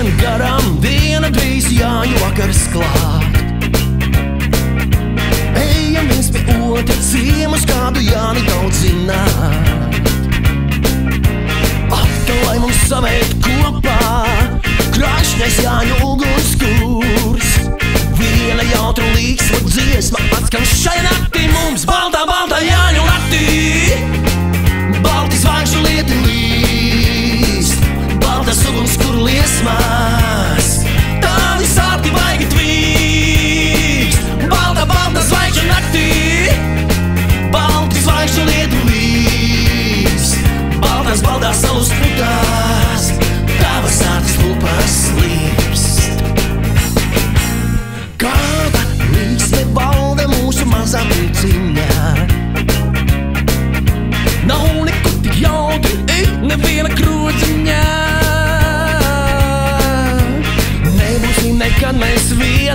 skrien garām, viena drīz jāņu vakars klāt. Ejam viens pie otra ciemus, kādu Jāni daudz zināt. Atkal, lai mums savērt kopā, krāšņais Jāņu ugunskurs.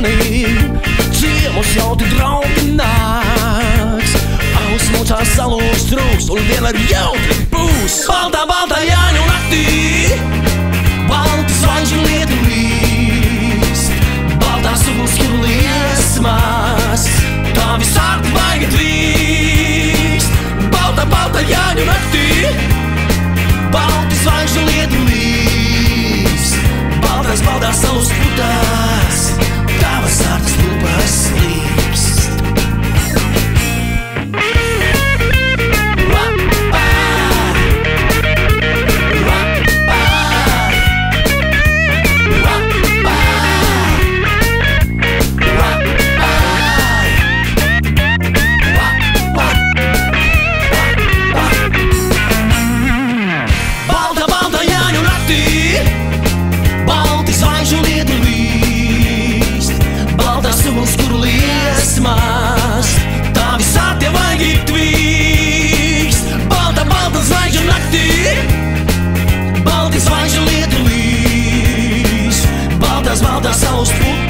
Vieni, ciemos jautri draugi nāks. Ausmucās salūks trūks, un viena ir jautri būs. Baltā, baltā jāņu naktī, balti zvaigžņu lietu līst. Baltās uguns, kur liesmās, tā visādi baigi tvīkst. Balta, balta jāņu naktī, balti zvaigžņu lietu līst. Baltās, baltās savus putās, uz kuru liesmās. Tā visā tie vaigi tvīks Balta, balta zvaigžņa naktī. Balti zvaigžņa lietulīs Baltās, baltās saules putas